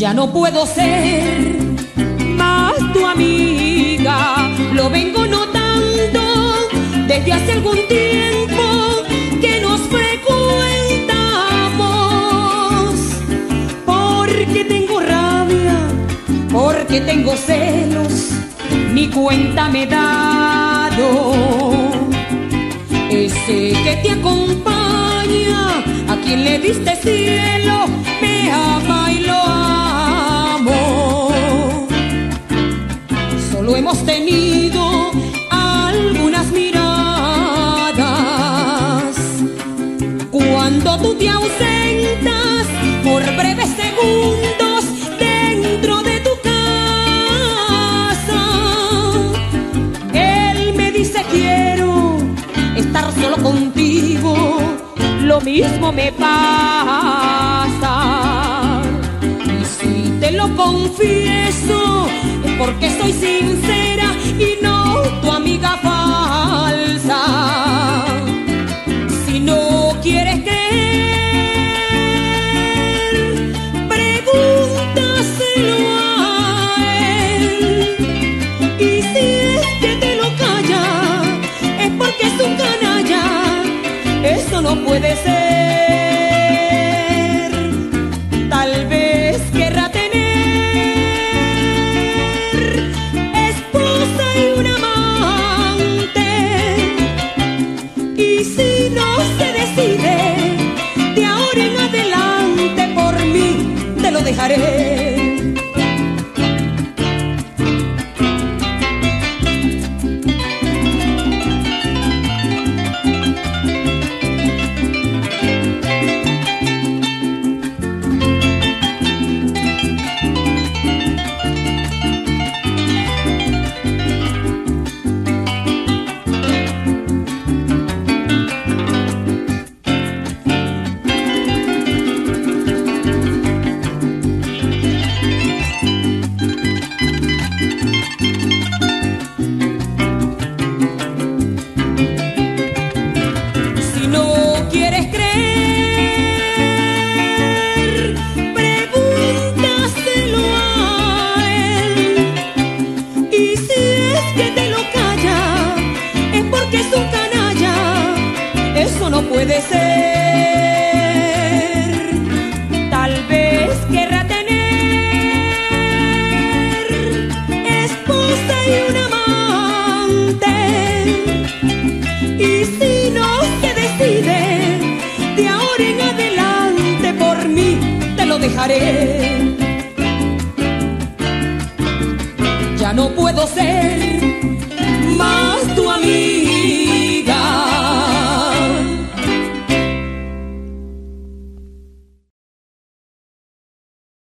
Ya no puedo ser más tu amiga, lo vengo notando desde hace algún tiempo que nos frecuentamos. Porque tengo rabia, porque tengo celos, mi cuenta me he dado. Ese que te acompaña, a quien le diste cielo, me ama hemos tenido algunas miradas. Cuando tú te ausentas por breves segundos dentro de tu casa, él me dice quiero estar solo contigo, lo mismo me pasa. Confieso, es porque soy sincera y no tu amiga falsa. Si no quieres creer, pregúntaselo a él. Y si es que te lo calla, es porque es un canalla. Eso no puede ser. Dejaré. Puede ser. Tal vez querrá tener esposa y un amante. Y si no se decide, de ahora en adelante por mí te lo dejaré. Ya no puedo ser más tu